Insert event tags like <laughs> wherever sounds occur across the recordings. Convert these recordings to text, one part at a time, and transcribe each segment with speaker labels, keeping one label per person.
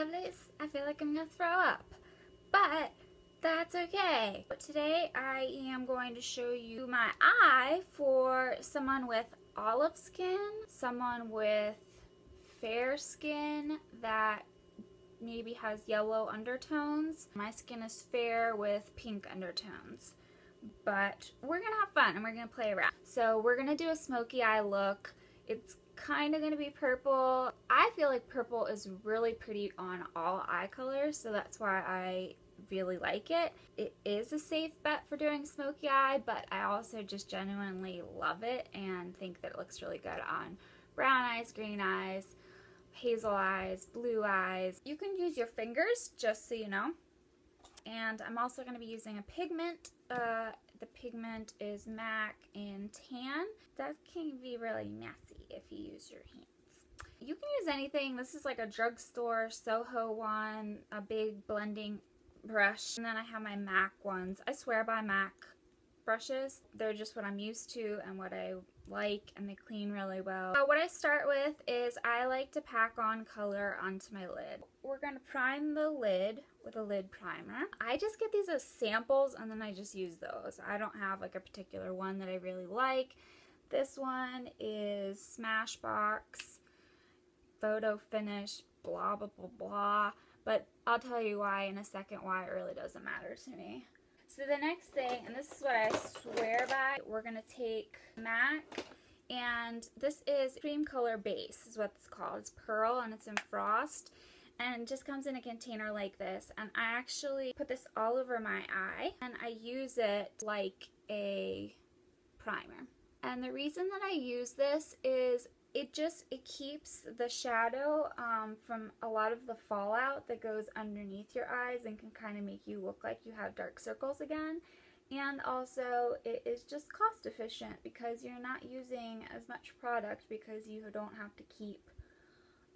Speaker 1: I feel like I'm gonna throw up. But that's okay. But today I am going to show you my eye for someone with olive skin, someone with fair skin that maybe has yellow undertones. My skin is fair with pink undertones. But we're gonna have fun and we're gonna play around. So we're gonna do a smoky eye look. It's kind of going to be purple. I feel like purple is really pretty on all eye colors, so that's why I really like it. It is a safe bet for doing smoky eye, but I also just genuinely love it and think that it looks really good on brown eyes, green eyes, hazel eyes, blue eyes. You can use your fingers, just so you know. And I'm also going to be using a pigment. Uh, the pigment is MAC and Tan. That can be really messy if you use your hands. You can use anything. This is like a drugstore Soho one, a big blending brush. And then I have my MAC ones. I swear by MAC brushes. They're just what I'm used to and what I like and they clean really well. So what I start with is I like to pack on color onto my lid. We're going to prime the lid with a lid primer. I just get these as samples and then I just use those. I don't have like a particular one that I really like. This one is Smashbox Photo Finish blah blah blah blah but I'll tell you why in a second why it really doesn't matter to me. So the next thing, and this is what I swear by, we're going to take MAC, and this is cream color base is what it's called. It's pearl and it's in frost, and just comes in a container like this. And I actually put this all over my eye, and I use it like a primer. And the reason that I use this is it just it keeps the shadow um, from a lot of the fallout that goes underneath your eyes and can kind of make you look like you have dark circles again and also it is just cost efficient because you're not using as much product because you don't have to keep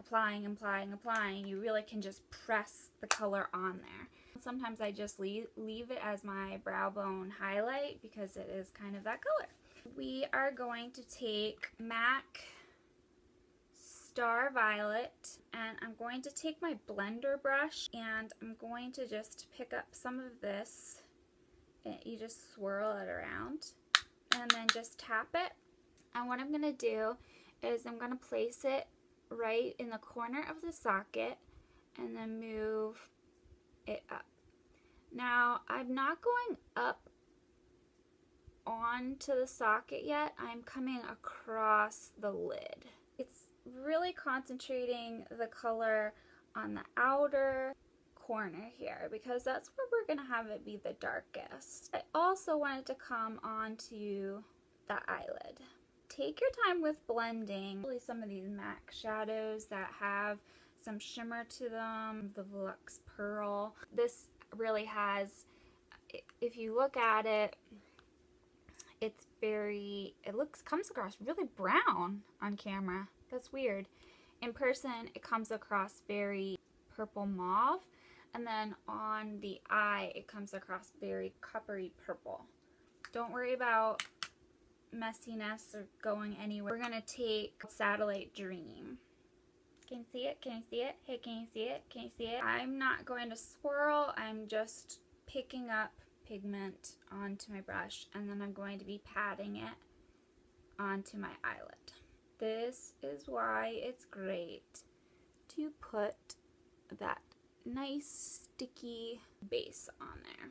Speaker 1: applying applying applying you really can just press the color on there. Sometimes I just leave, leave it as my brow bone highlight because it is kind of that color. We are going to take MAC Star Violet and I'm going to take my blender brush and I'm going to just pick up some of this you just swirl it around and then just tap it. And what I'm going to do is I'm going to place it right in the corner of the socket and then move it up. Now I'm not going up onto the socket yet, I'm coming across the lid. It's really concentrating the color on the outer corner here because that's where we're going to have it be the darkest. I also wanted to come onto the eyelid. Take your time with blending really some of these MAC shadows that have some shimmer to them, the Veluxe Pearl. This really has, if you look at it, it's very, it looks, comes across really brown on camera. That's weird. In person, it comes across very purple mauve. And then on the eye, it comes across very coppery purple. Don't worry about messiness or going anywhere. We're going to take Satellite Dream. Can you see it? Can you see it? Hey, can you see it? Can you see it? I'm not going to swirl. I'm just picking up pigment onto my brush and then I'm going to be patting it onto my eyelid. This is why it's great to put that nice sticky base on there.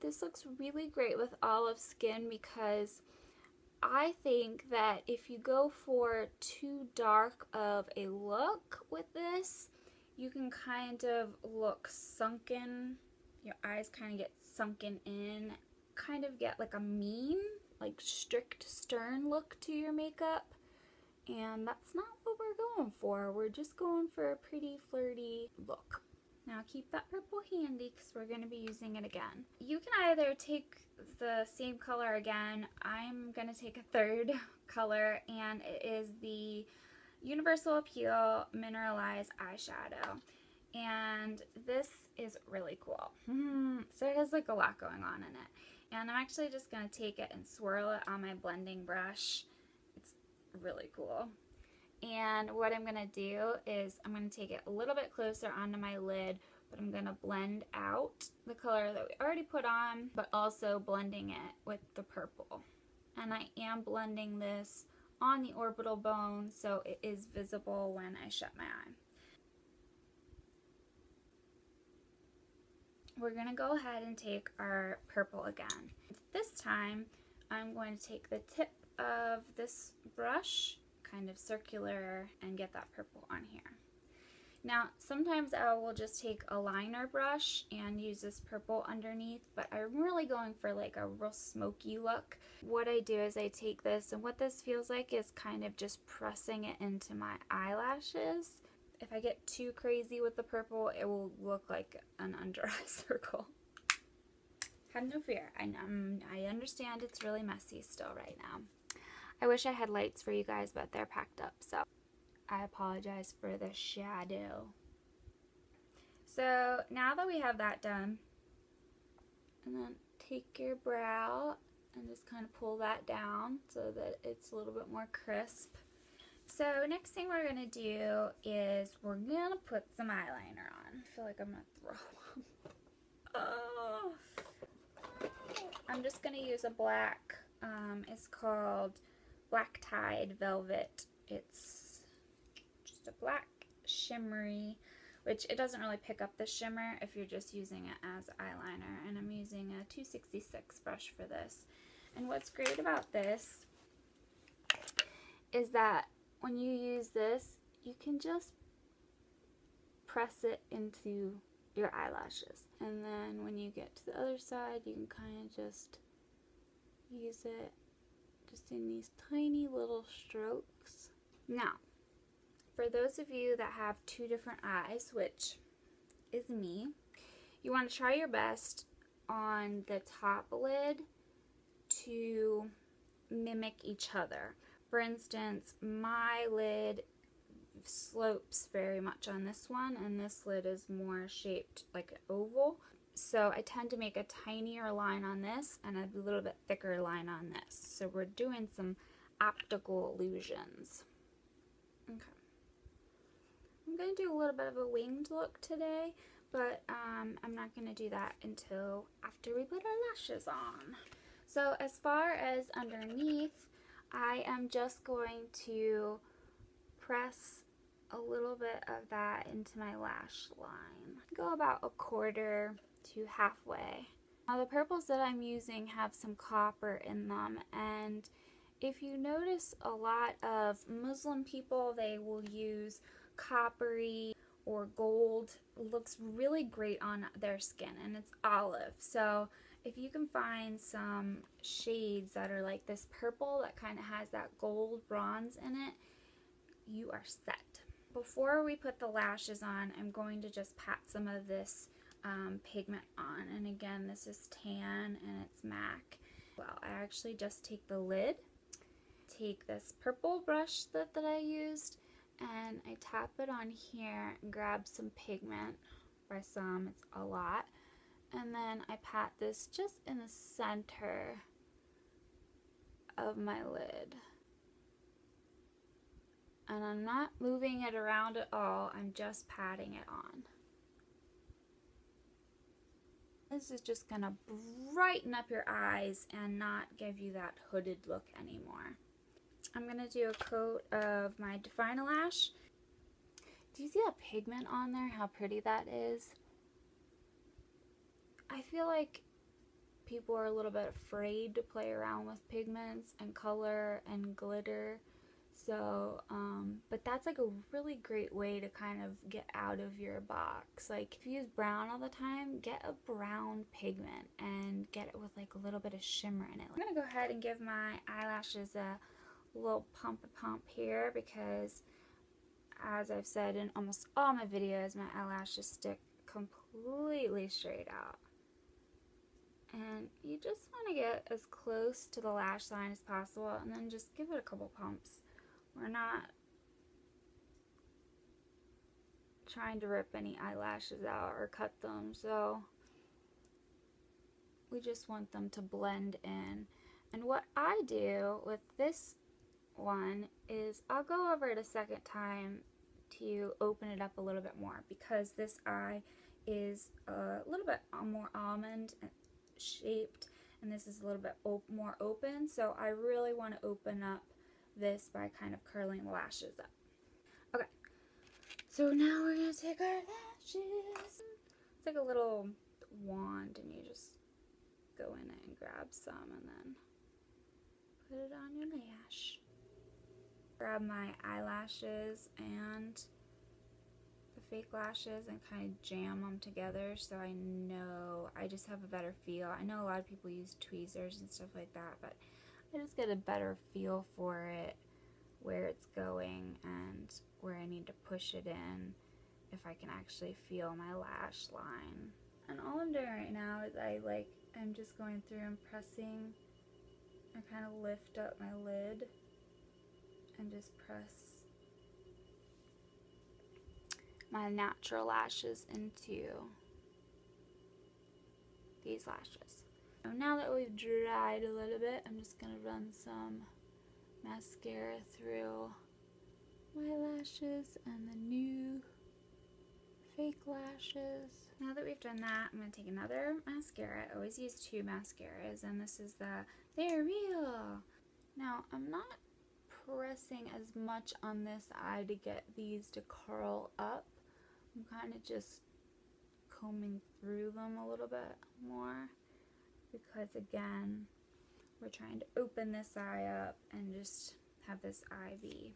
Speaker 1: This looks really great with olive skin because I think that if you go for too dark of a look with this, you can kind of look sunken. Your eyes kind of get sunken in, kind of get like a mean, like strict, stern look to your makeup. And that's not what we're going for. We're just going for a pretty flirty look. Now keep that purple handy because we're going to be using it again. You can either take the same color again. I'm going to take a third <laughs> color and it is the Universal Appeal Mineralized Eyeshadow and this is really cool. <laughs> so it has like a lot going on in it. And I'm actually just going to take it and swirl it on my blending brush. It's really cool. And what I'm going to do is I'm going to take it a little bit closer onto my lid, but I'm going to blend out the color that we already put on, but also blending it with the purple. And I am blending this on the orbital bone so it is visible when I shut my eye. We're going to go ahead and take our purple again. This time I'm going to take the tip of this brush, kind of circular, and get that purple on here. Now, sometimes I will just take a liner brush and use this purple underneath, but I'm really going for like a real smoky look. What I do is I take this, and what this feels like is kind of just pressing it into my eyelashes. If I get too crazy with the purple, it will look like an under eye <laughs> circle. Have no fear. I, um, I understand it's really messy still right now. I wish I had lights for you guys, but they're packed up, so I apologize for the shadow. So now that we have that done, and then take your brow and just kind of pull that down so that it's a little bit more crisp. So next thing we're going to do is we're going to put some eyeliner on. I feel like I'm going to throw <laughs> oh. I'm just going to use a black, um, it's called Black Tied Velvet. It's just a black shimmery, which it doesn't really pick up the shimmer if you're just using it as eyeliner. And I'm using a 266 brush for this. And what's great about this is that when you use this, you can just press it into your eyelashes. And then when you get to the other side, you can kind of just use it just in these tiny little strokes. Now, for those of you that have two different eyes, which is me, you want to try your best on the top lid to mimic each other. For instance, my lid slopes very much on this one and this lid is more shaped like an oval. So I tend to make a tinier line on this and a little bit thicker line on this. So we're doing some optical illusions. Okay. I'm going to do a little bit of a winged look today, but um, I'm not going to do that until after we put our lashes on. So as far as underneath, I am just going to press a little bit of that into my lash line. Go about a quarter to halfway. Now the purples that I'm using have some copper in them and if you notice a lot of Muslim people, they will use coppery or gold. It looks really great on their skin and it's olive. So if you can find some shades that are like this purple that kind of has that gold bronze in it, you are set. Before we put the lashes on, I'm going to just pat some of this um, pigment on. And again, this is tan and it's MAC. Well, I actually just take the lid, take this purple brush that, that I used, and I tap it on here and grab some pigment. By some, it's a lot and then I pat this just in the center of my lid. And I'm not moving it around at all, I'm just patting it on. This is just going to brighten up your eyes and not give you that hooded look anymore. I'm going to do a coat of my Define-A-Lash. Do you see that pigment on there? How pretty that is? I feel like people are a little bit afraid to play around with pigments and color and glitter. So, um, but that's like a really great way to kind of get out of your box. Like if you use brown all the time, get a brown pigment and get it with like a little bit of shimmer in it. I'm gonna go ahead and give my eyelashes a little pump a pump here because as I've said in almost all my videos, my eyelashes stick completely straight out and you just want to get as close to the lash line as possible and then just give it a couple pumps. We're not trying to rip any eyelashes out or cut them so we just want them to blend in. And what I do with this one is I'll go over it a second time to open it up a little bit more because this eye is a little bit more almond uh, shaped and this is a little bit op more open. So I really want to open up this by kind of curling the lashes up. Okay, so now we're going to take our lashes. It's like a little wand and you just go in it and grab some and then put it on your lash. Grab my eyelashes and the fake lashes and kind of jam them together so I know I just have a better feel. I know a lot of people use tweezers and stuff like that, but I just get a better feel for it, where it's going and where I need to push it in if I can actually feel my lash line. And all I'm doing right now is I like, I'm just going through and pressing I kind of lift up my lid and just press my natural lashes into these lashes. So now that we've dried a little bit, I'm just going to run some mascara through my lashes and the new fake lashes. Now that we've done that, I'm going to take another mascara. I always use two mascaras, and this is the They're Real. Now, I'm not pressing as much on this eye to get these to curl up. I'm kind of just combing through them a little bit more because again we're trying to open this eye up and just have this eye be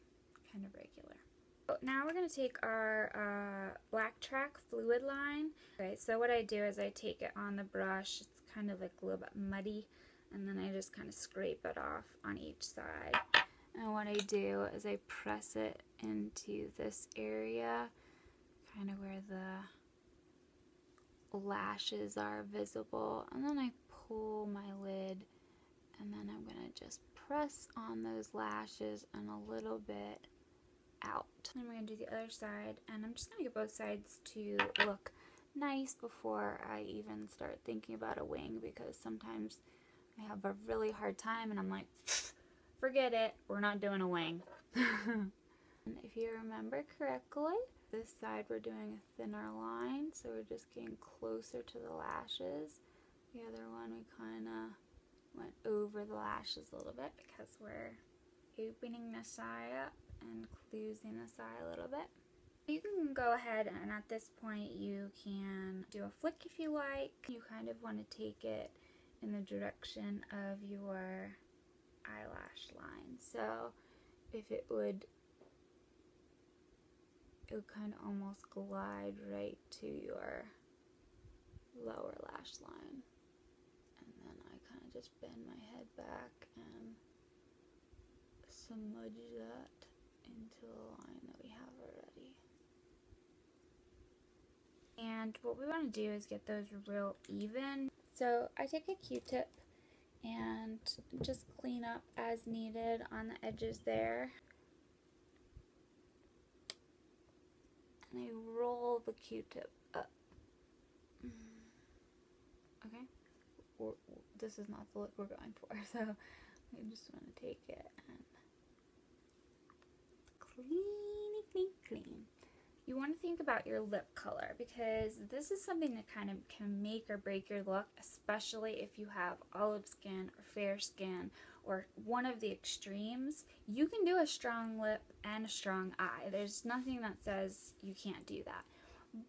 Speaker 1: kind of regular. Now we're going to take our uh, Black Track fluid line. Okay, so what I do is I take it on the brush, it's kind of like a little bit muddy, and then I just kind of scrape it off on each side. And what I do is I press it into this area, kind of where the lashes are visible, and then I pull my lid, and then I'm going to just press on those lashes and a little bit out. Then we're going to do the other side, and I'm just going to get both sides to look nice before I even start thinking about a wing, because sometimes I have a really hard time, and I'm like, <sniffs> forget it, we're not doing a wing. <laughs> if you remember correctly, this side we're doing a thinner line, so we're just getting closer to the lashes. The other one we kind of went over the lashes a little bit because we're opening this eye up and closing this eye a little bit. You can go ahead and at this point you can do a flick if you like. You kind of want to take it in the direction of your eyelash line. So if it would it would kind of almost glide right to your lower lash line. And then I kind of just bend my head back and smudge that into the line that we have already. And what we want to do is get those real even. So I take a q-tip and just clean up as needed on the edges there. And I roll the q-tip up. Mm-hmm. Okay, this is not the look we're going for, <laughs> so I just want to take it and clean, clean, clean. You want to think about your lip color because this is something that kind of can make or break your look, especially if you have olive skin or fair skin or one of the extremes. You can do a strong lip and a strong eye. There's nothing that says you can't do that.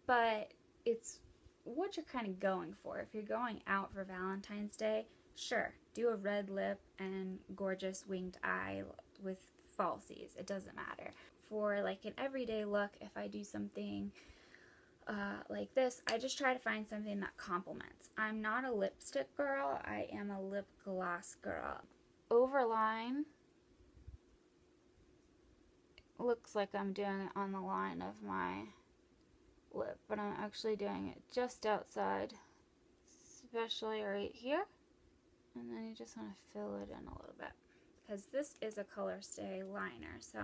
Speaker 1: But it's what you're kind of going for. If you're going out for Valentine's Day, sure, do a red lip and gorgeous winged eye with falsies. It doesn't matter. For like an everyday look, if I do something uh, like this, I just try to find something that complements. I'm not a lipstick girl, I am a lip gloss girl. Overline looks like I'm doing it on the line of my lip, but I'm actually doing it just outside, especially right here. And then you just want to fill it in a little bit because this is a color stay liner. So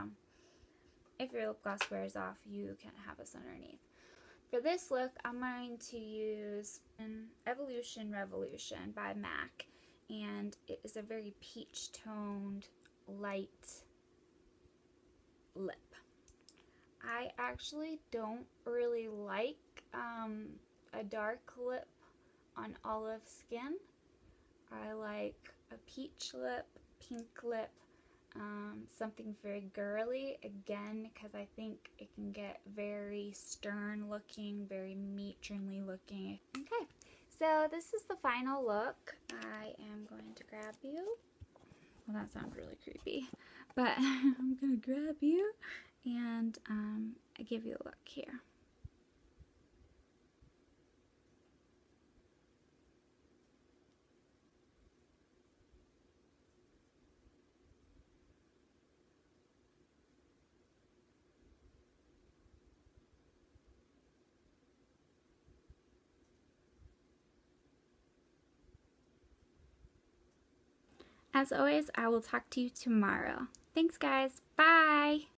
Speaker 1: if your lip gloss wears off, you can have this underneath. For this look, I'm going to use an Evolution Revolution by MAC. And it is a very peach toned, light lip. I actually don't really like um, a dark lip on olive skin. I like a peach lip, pink lip, um, something very girly, again, because I think it can get very stern looking, very matronly looking. Okay, so this is the final look. I am going to grab you. Well, that sounds really creepy, but <laughs> I'm going to grab you and um, I give you a look here. As always, I will talk to you tomorrow. Thanks, guys. Bye.